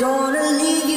Don't leave